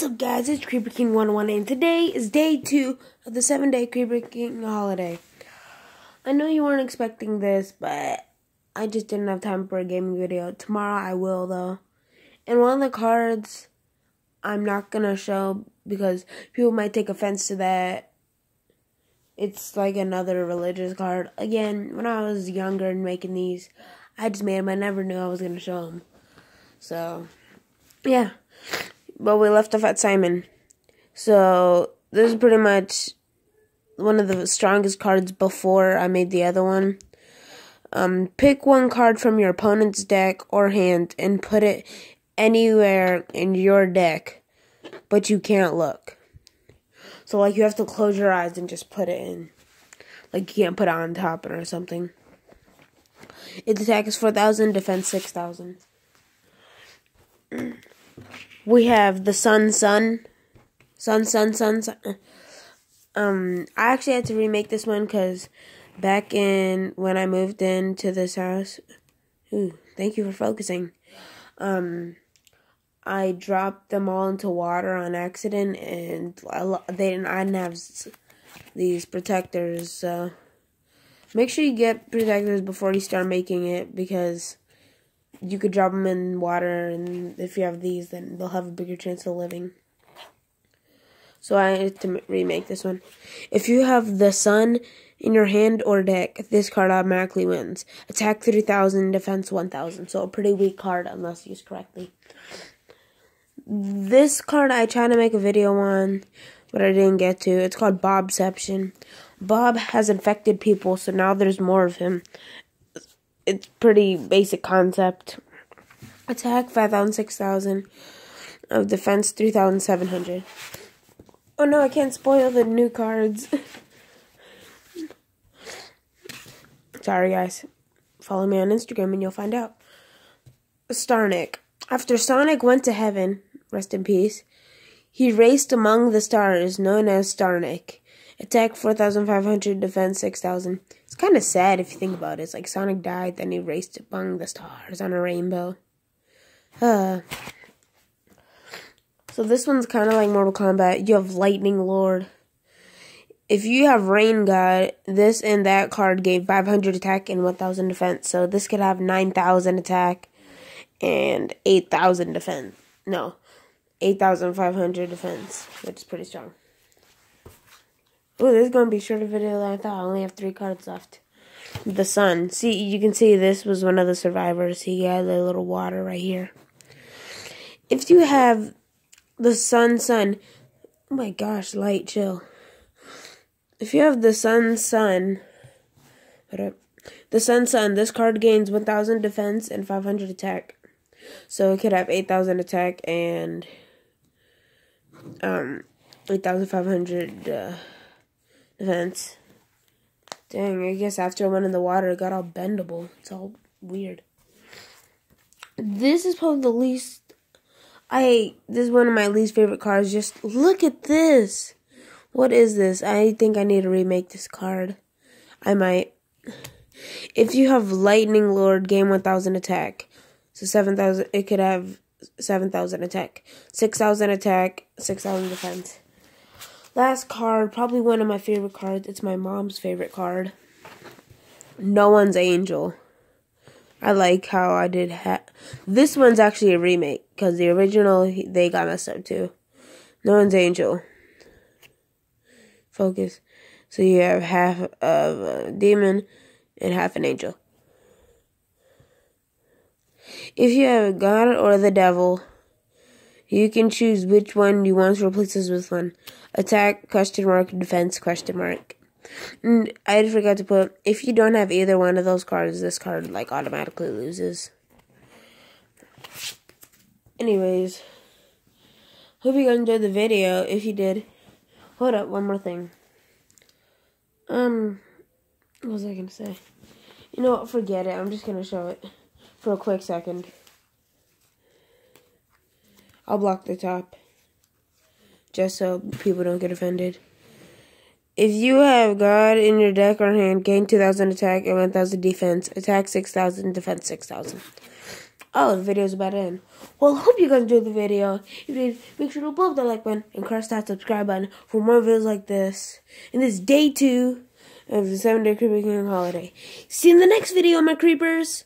What's up, guys? It's Creeper King 101, and today is day two of the seven day Creeper King holiday. I know you weren't expecting this, but I just didn't have time for a gaming video. Tomorrow I will, though. And one of the cards I'm not gonna show because people might take offense to that. It's like another religious card. Again, when I was younger and making these, I just made them. I never knew I was gonna show them. So, yeah. But we left off at Simon. So this is pretty much one of the strongest cards before I made the other one. Um, pick one card from your opponent's deck or hand and put it anywhere in your deck, but you can't look. So like you have to close your eyes and just put it in. Like you can't put it on top or something. Its attack is 4,000, defense 6,000 we have the sun, sun, sun, sun, sun, sun. Um, I actually had to remake this one because back in when I moved into this house, ooh, thank you for focusing. Um, I dropped them all into water on accident, and I, they didn't. I didn't have these protectors. So make sure you get protectors before you start making it because you could drop them in water, and if you have these, then they'll have a bigger chance of living. So I had to remake this one. If you have the sun in your hand or deck, this card automatically wins. Attack 3000, defense 1000. So a pretty weak card unless used correctly. This card I tried to make a video on, but I didn't get to. It's called Bobception. Bob has infected people, so now there's more of him it's pretty basic concept. Attack 5,000, 6,000. Of defense 3,700. Oh no, I can't spoil the new cards. Sorry, guys. Follow me on Instagram and you'll find out. Starnik. After Sonic went to heaven, rest in peace, he raced among the stars, known as Starnik. Attack 4,500, defense 6,000. It's kind of sad if you think about it. It's like Sonic died, then he raced among the stars on a rainbow. Uh. So this one's kind of like Mortal Kombat. You have Lightning Lord. If you have Rain God, this and that card gave 500 attack and 1,000 defense. So this could have 9,000 attack and 8,000 defense. No, 8,500 defense, which is pretty strong. Oh, this is going to be shorter video than I thought. I only have three cards left. The sun. See, you can see this was one of the survivors. He had a little water right here. If you have the sun, sun. Oh my gosh, light, chill. If you have the sun, sun. The sun, sun. This card gains 1,000 defense and 500 attack. So it could have 8,000 attack and um 8,500 uh, events. Dang, I guess after I went in the water, it got all bendable. It's all weird. This is probably the least. I this is one of my least favorite cards. Just look at this. What is this? I think I need to remake this card. I might. If you have Lightning Lord, gain 1000 attack. So 7000, it could have 7000 attack. 6000 attack, 6000 defense. Last card, probably one of my favorite cards. It's my mom's favorite card. No One's Angel. I like how I did. Ha- this one's actually a remake because the original they got messed up too. No One's Angel. Focus. So you have half of a demon and half an angel. If you have God or the devil, you can choose which one you want to replace this with one. Attack, question mark, defense, question mark. And I forgot to put, if you don't have either one of those cards, this card, like, automatically loses. Anyways, hope you guys enjoyed the video. If you did, hold up, one more thing. Um, what was I gonna say? You know what, forget it. I'm just gonna show it for a quick second. I'll block the top. Just so people don't get offended. If you have God in your deck or hand, gain 2,000 attack and 1,000 defense. Attack 6,000, defense 6,000. Oh, the video's about to end. Well, hope you guys enjoyed the video. If you did, make sure to blow up the like button and crush that subscribe button for more videos like this. And this day two of the seven day creeper king holiday. See you in the next video, my creepers.